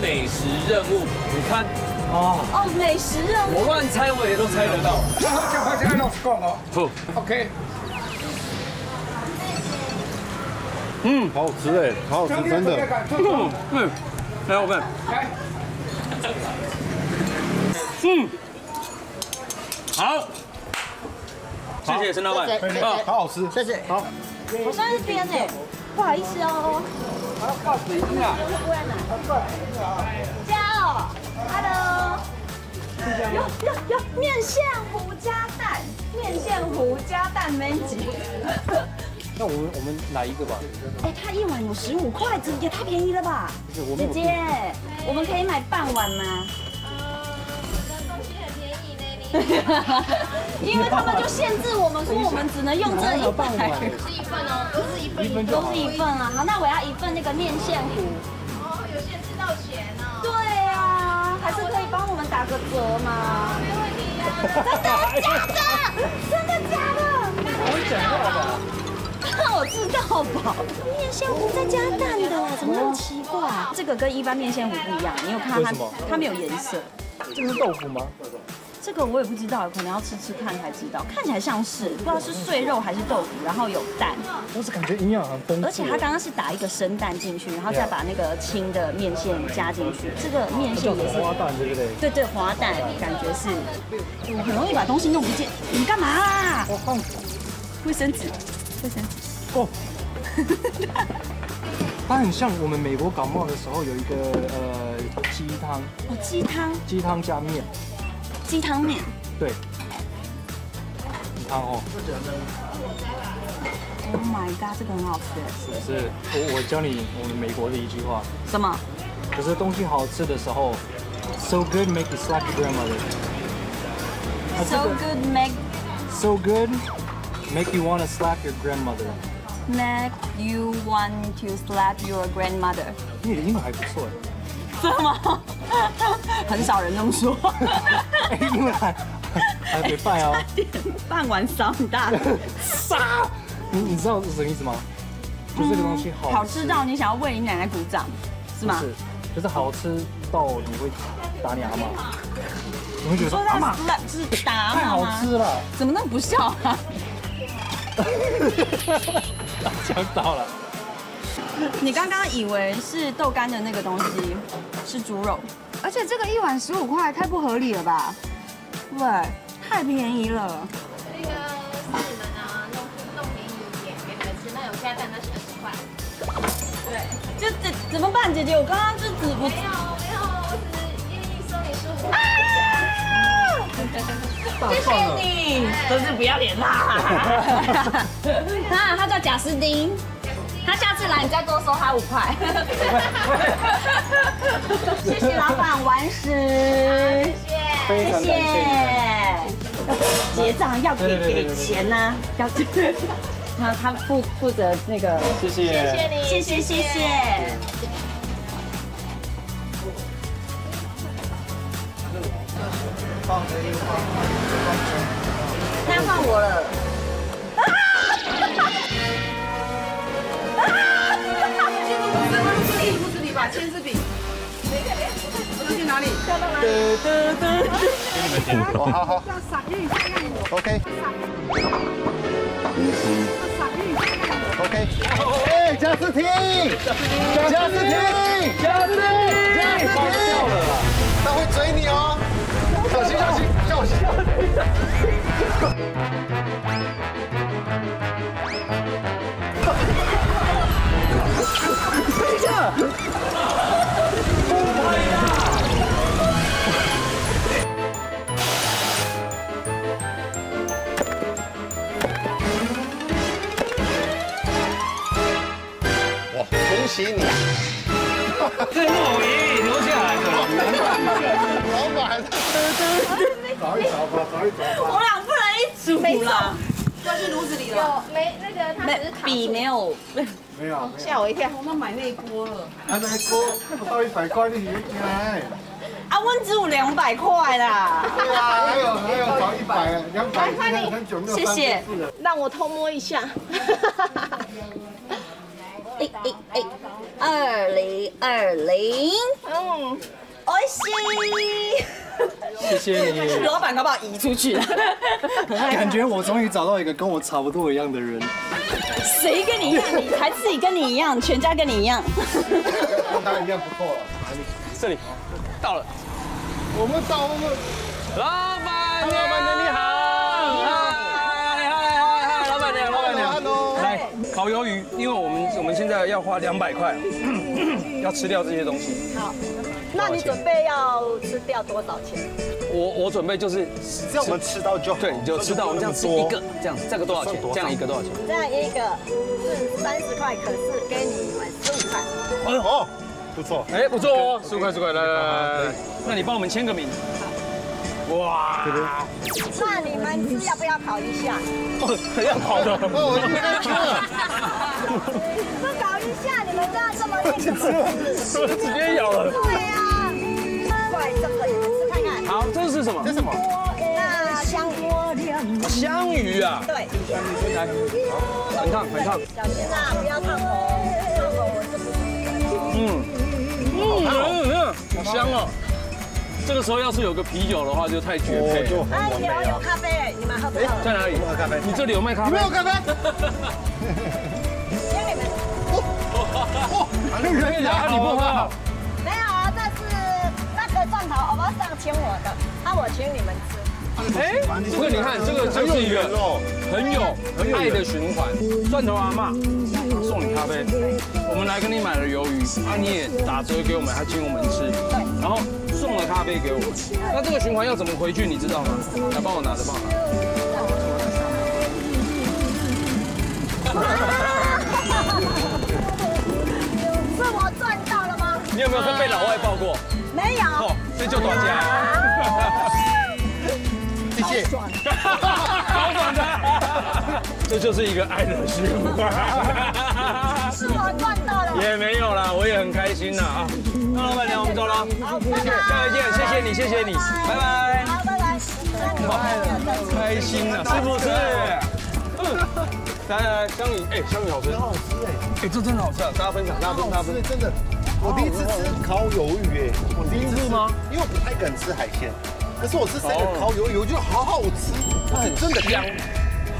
美食任务，你看，哦，哦，美食任务。我乱猜我也都猜得到。不，OK。嗯，好好吃哎，好好吃，真的。嗯嗯，来我们。嗯，好，谢谢陈老板，好，好好吃，谢谢。好，我算是边哎，不好意思哦。还要靠水音啊。加哦，Hello。有有有面线糊加蛋，面线糊加蛋没几。那我们我们来一个吧。哎，它一碗有十五块，这也太便宜了吧？姐姐，我们可以买半碗吗？因为他们就限制我们说我们只能用这一份，是一份哦，都是一份，都是一份啊。好，那我要一份那个面线糊。哦，有限制到钱哦。对啊，还是可以帮我们打个折吗？没问题呀。真的假的？真的假的？我讲到吧。我知道吧？面线糊在加蛋的，怎么那么奇怪？这个跟一般面线糊不一样，你有看到它？它没有颜色。这是豆腐吗？这个我也不知道，可能要吃吃看才知道。看起来像是，不知道是碎肉还是豆腐，然后有蛋。但是感觉营养很丰富。而且它刚刚是打一个生蛋进去，然后再把那个清的面线加进去。这个面线也是滑蛋，对不对？对对，滑蛋，感觉是。我很容易把东西弄不见。你干嘛？我放卫生纸，卫生纸。哦，它很像我们美国感冒的时候有一个呃鸡汤哦，鸡汤，鸡汤加面，鸡汤面，对，你看哦，Oh my god，这个很好吃，是不是？我我教你我们美国的一句话，什么？可是东西好吃的时候，so good make you slap your grandmother。So good make so good make you wanna slap your grandmother。Make you want to slap your grandmother？你的英文还不错哎， 真的吗？很少人这么说。哎，英文还还没拜哦。半碗烧很大。杀！你你知道是什么意思吗？就这个东西好好吃到你想要为你奶奶鼓掌，是吗？是，就是好吃到你会打你阿妈。你会觉得说阿妈是打太好吃了，怎么那么不孝啊？讲到了，你刚刚以为是豆干的那个东西是猪肉，而且这个一碗十五块，太不合理了吧？喂，太便宜了。那个是你们啊，弄弄便宜一点给你们吃，那有加蛋那是二十块。对，就怎怎么办，姐姐？我刚刚就只没有没有，我只愿意收你十五块。谢谢你，真是不要脸啦！啊他叫贾斯汀，他下次来你再多收他五块。谢谢老板，完食，谢谢，谢谢。结账要给给钱呐，要他他负负责那个，谢谢，谢谢你，谢谢谢谢。那换我了。签字笔。我去哪里？掉到哪里？给你们点。哦，好好。傻玉，让我。OK。OK。哎，贾斯汀，贾斯汀，贾斯汀，贾斯汀，掉了他会追你哦，小心小心小心。等一下。喜你，这是我爷爷留下来的。老板。找一找吧，找一找吧。我俩不能一组啦。掉进炉子里了。有没那个他只是卡笔没有，没有，吓我一跳。我们买那锅了。还没锅，不到一百块你就进来。啊，温只有两百块啦。对啊，还有还有找一百、两百，很久没有谢谢。让我偷摸一下。哎哎哎，啊 二零二零，嗯，おいしい。谢谢你，老板，要不要移出去了？感觉我终于找到一个跟我差不多一样的人。谁跟你一样？你还自己跟你一样，全家跟你一样。跟他一样不错了。这里到了，我们到我们老板娘，老板娘你好， 烤鱿鱼，因为我们我们现在要花两百块，要吃掉这些东西。好那你准备要吃掉多少钱？我我准备就是只要我们吃到就好。对，你就吃到我们这样吃一个，这样子这个多少钱？这样一个多少钱？这样一个是三十块，可是给你们十五块。哦，不错。哎，不错哦，十五块十五块，来来来来，那你帮我们签个名。哇，那你们吃要不要烤一下？要跑的。哦，我应该吃。不烤一下，你们这样这么硬怎么吃？直接咬了。对呀，怪这个，你们吃看看。好，这是什么？这是什么？那香锅，香鱼啊，对，来，很烫很烫。小心啊，不要烫哦，烫哦我就不嗯嗯嗯嗯，好香哦。这个时候要是有个啤酒的话，就太绝配了。哎，有有咖啡，你们喝不喝？在哪里？喝咖啡你这里有卖咖啡？没有咖啡。请你们。跟你讲，你不喝。没有啊，这是那个蒜头我要上请我的，那我请你们吃。哎，这个你看，这个就是一个很有爱的循环。蒜头阿妈送你咖啡，我们来跟你买了鱿鱼，啊你也打折给我们，还请我们吃，对，然后送了咖啡给我们。那这个循环要怎么回去，你知道吗？来帮我拿着，帮我拿。是我赚到了吗？你有没有跟被老外抱过？没有。哦，这就短家。好爽的，这就是一个爱的循环。是我赚到了。也没有啦，我也很开心呐啊！那老板娘，我们走了，好，拜拜。下回见，谢谢你，谢谢你，拜拜。好，拜拜。开心啊，是不是？嗯，来来来，香鱼，哎，香鱼好吃，很好吃哎。哎，这真的好吃啊！大家分享，大家分享，大家分享。真的，我第一次吃烤鱿鱼哎，我第一次是吗？因为我不太敢吃海鲜，可是我吃这个烤鱿鱼，我觉得好好吃，它很真的香，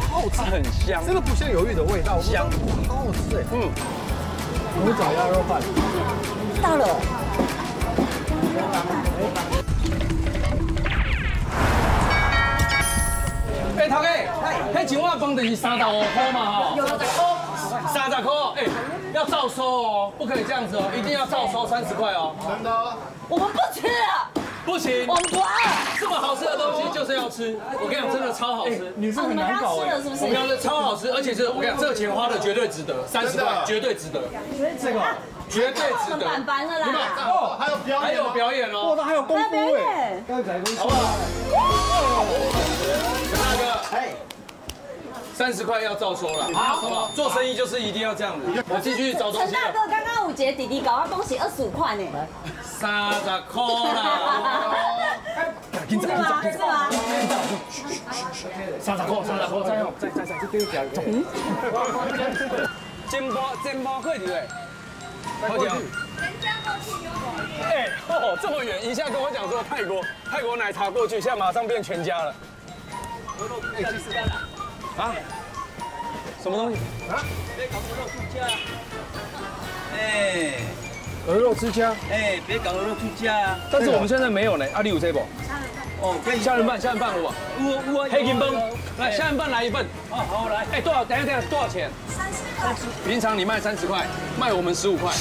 好好吃，很香，真的不像鱿鱼的味道，香，好好吃哎。嗯。牛角鸭肉饭，到了。哎，头家，迄一碗饭就是三十五块嘛吼，有的三十块，哎，要照收哦，不可以这样子哦，一定要照收三十块哦。真的？我们不吃了，不行，我们不饿。这么好吃的东西就是要吃，我跟你讲，真的超好吃。女生很难搞哎吃了。是不是我？跟你讲，超好吃，而且是我跟你讲，这个钱花的绝对值得，三十块绝对值得，这个，绝对值得。板板了啦。哦，还有表还有演吗？表演哦，哇，他还有功夫来表哎。演。刚才公司好不好？大哥，哎，三十块要照收了，好不好？做生意就是一定要这样子。我继续找东西了，陈大哥，刚刚五节弟弟搞到恭喜二十五块呢，三十块啦。是吗？是吗？三十块，三十块，再用，再再再，这个讲。煎包金包可以对不对？好讲。哎，哦，这么远，一下跟我讲说泰国泰国奶茶过去，现在马上变全家了。啊？什么东西？哎鹅肉之家。哎，别搞鹅肉之家啊！但是我们现在没有呢。阿里有这不？哦，可以虾仁饭，虾仁饭有吧？我我黑金崩，来虾仁饭来一份。哦，好来，哎，多少？等一下，等一下，多少钱？三十块。平常你卖三十块，卖我们十五块，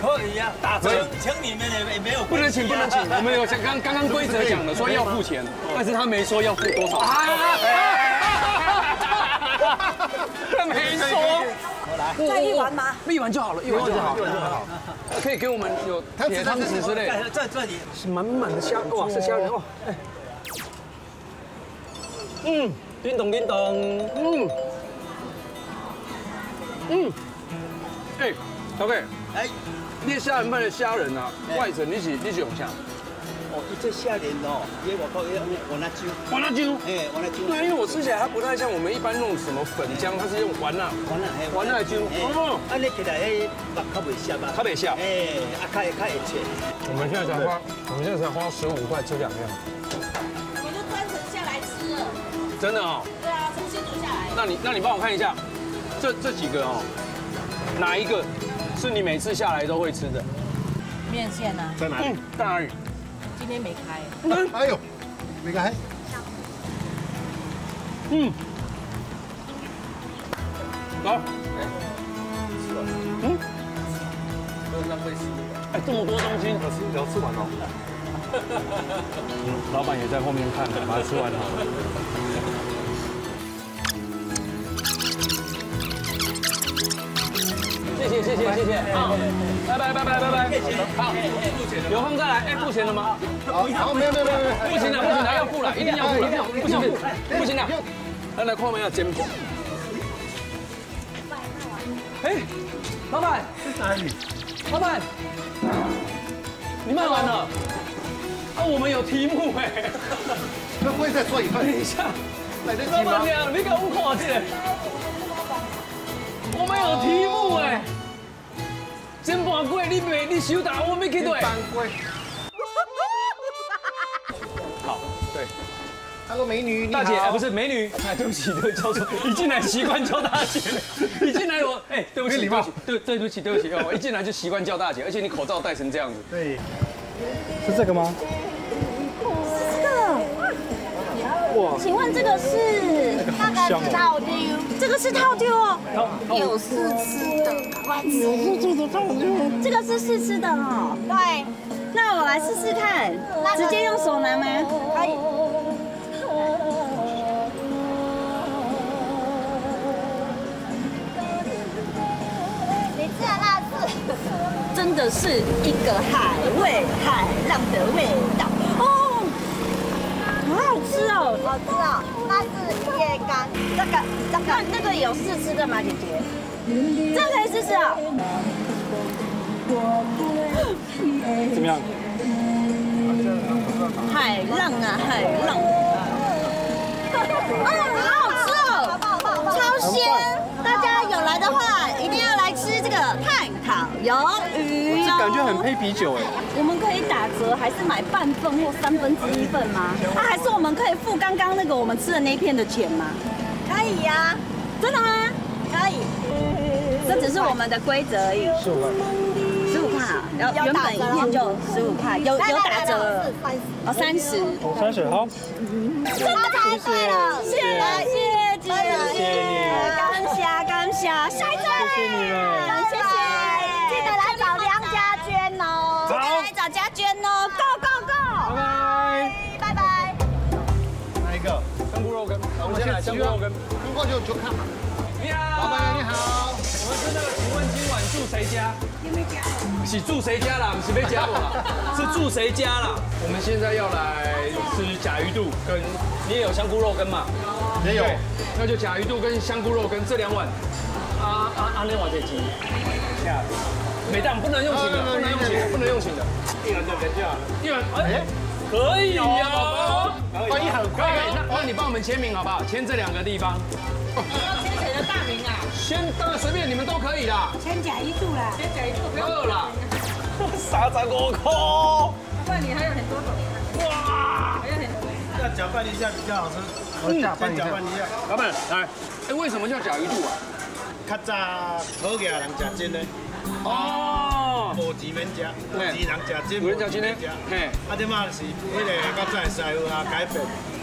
可以呀，打折请你们也也没有不能请，不能请。我们有刚刚刚规则讲的，说要付钱，但是他没说要付多少。他没说。再一碗吗？一碗就好了，一碗就好，一碗就好。可以给我们有铁汤匙之类的。在这里，是满满的虾，哇，是虾仁哇，哎，嗯，叮咚叮咚，嗯，嗯，哎，小哥，哎，你虾仁饭的虾仁啊，外层你是你是用啥？哦，伊这夏天哦，伊外口伊我那酒，我那酒。哎，我那酒，对，因为我吃起来它不太像我们一般弄什么粉浆，它是用丸啊，完了嘿，丸来酒。哦，啊，你起来迄肉较袂涩啊，它北下。哎，啊，较会较会切。我们现在才花，我们现在才花十五块吃两样，我就专程下来吃了。真的哦。对啊，从新竹下来。那你那你帮我看一下，这这几个哦，哪一个是你每次下来都会吃的？面线呢？在哪里？在哪里？今天没开。哎呦，没开。嗯，走。嗯，哎，这么多东西，可是你要吃完哦。老板也在后面看，把它吃完好了。谢谢谢谢谢谢，好，拜拜拜拜拜拜，好，有空再来，哎，付钱了吗？好，没有没有没有没有，不行了不行了，要付了，一定要付了，不行不行不行了，来来，看没有煎饼。哎，老板，在哪里？老板，你卖完了？啊，我们有题目哎，那不会再做一份？等一下，来得及吗老板？娘，你给我看这个，我们有题目哎，真半贵，你没你手打，我没去对。好，对。那个美女，大姐，哎，不是美女，哎，对不起，对不起，叫错，一进来习惯叫大姐，一进来我，哎，对不起，对对不起，对不起，哦，我一进来就习惯叫大姐，而且你口罩戴成这样子，对，是这个吗？哇，请问这个是那个香哦套丢？这个是套丢哦，有试吃的，这个是试吃的哦。对，那我来试试看，直接用手拿吗？可以。你吃的那是真的是一个海味海浪的味道，哦。好吃哦，那是叶干，这个这个那个有试吃的吗，姐姐？这个可以试试啊。怎么样？海浪啊，海浪。嗯，感觉很配啤酒哎。我们可以打折，还是买半份或三分之一份吗？啊，还是我们可以付刚刚那个我们吃的那一片的钱吗？可以呀，真的吗？可以。这只是我们的规则而已。十五块。十五块啊，然后原本一片就十五块，有有打折哦，三十。三十好，真的太对了，谢谢姐姐，感谢感谢，下一站，谢谢你们谢谢，记得来找家娟哦，Go Go Go，拜拜。拜拜。哪一个？香菇肉羹，我我们先来香菇肉羹。经过就就看嘛。你好，老板娘你好，我们是那个，请问今晚住谁家？是住谁家啦？不是被加我啦，是住谁家啦？我们现在要来吃甲鱼肚跟，你也有香菇肉羹嘛？也有。那就甲鱼肚跟香菇肉羹这两碗。啊啊啊！那碗这鸡，每档不能用请的，不能用请的，不能用请的。一碗就别叫了，一碗哎，可以呀，反应很可以，快那那你帮我们签名好不好？签这两个地方。要签谁的大名啊？签当然随便你们都可以啦。签甲一度啦，签甲一度不要啦，三十五块。不然你还有很多种，哇！还有很多。要搅拌一下比较好吃，我搅拌一下搅。拌一下。老板来，哎，为什么叫甲鱼肚啊？较早好嘅人食煎的，哦，无钱免食，有钱人食煎，有人食煎的无钱人嘿啊，这嘛是迄个较早的师傅啊改变，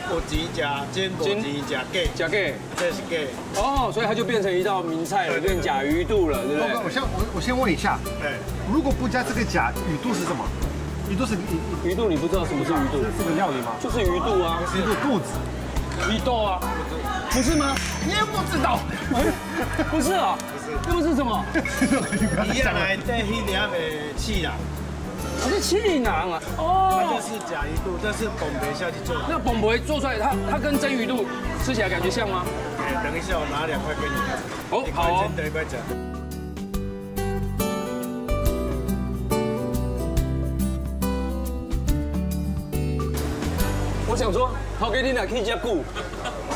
有钱食煎，无钱食假，甲给这是假。哦，所以它就变成一道名菜了，变成甲鱼肚了，对不对，我？先我我先问一下，哎，如果不加这个甲，鱼肚是什么？鱼肚是鱼鱼肚你不知道什么是鱼肚？是个料理吗？就是鱼肚啊，鱼肚肚子。鱼肚啊，不是吗？你也不知道？不是啊，那不是什么？一样来在迄两个气啦，它是七囊啊。它哦这，是假鱼肚，这是拱培下去做的。那蹦博做出来，它它跟蒸鱼肚吃起来感觉像吗？哎，等一下我拿两块给你看，哦好哦等。一块假。想说，头家你哪去遮久？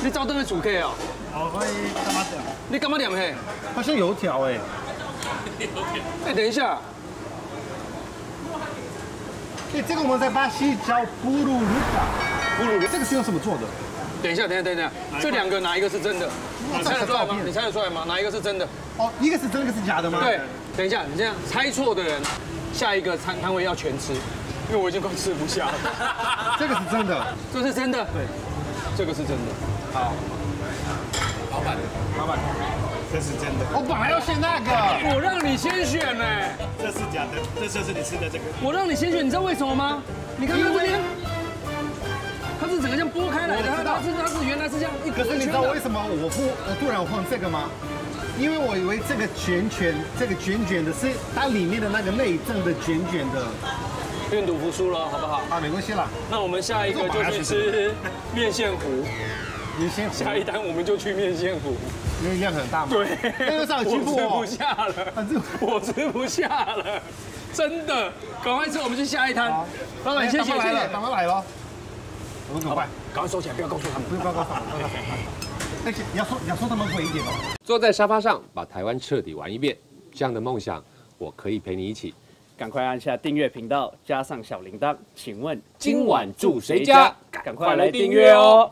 你早登去煮客哦？好，可以干嘛讲？你干嘛念嘿？好像油条哎。哎，等一下，哎，这个我们在巴西叫布鲁鲁卡，布鲁鲁，这个是用什么做的？等一下，等一下，等一下，这两个哪一个是真的？你猜得出来吗？你猜得出来吗？哪一个是真的？哦，一个是真的，一个是假的吗？对，等一下，你这样猜错的人，下一个摊摊位要全吃，因为我已经快吃不下了。这个是真的，这是真的，对，这个是真的。好，老板，老板，这是真的。我本来要选那个，我让你先选呢。这是假的，这就是你吃的这个。我让你先选，你知道为什么吗？你看看这边，它是整个这样剥开来的，它它是它是原来是这样一可是你知道为什么我不我突然换这个吗？因为我以为这个卷卷这个卷卷的是它里面的那个内脏的卷卷的。愿赌服输了，好不好？啊，没关系啦。那我们下一个就去吃面线糊。面线糊。下一单我们就去面线糊。因为量很大嘛。对。那个上欺负我。我吃不下了。我吃不下了。真的，赶快吃，我们去下一摊。老板，谢谢，来了，赶快来了。我们赶快，赶快收起来，不要告诉他们，不要告诉他们。而且你要说，你要说他们会一点哦。坐在沙发上，把台湾彻底玩一遍，这样的梦想，我可以陪你一起。赶快按下订阅频道，加上小铃铛。请问今晚住谁家？赶快来订阅哦。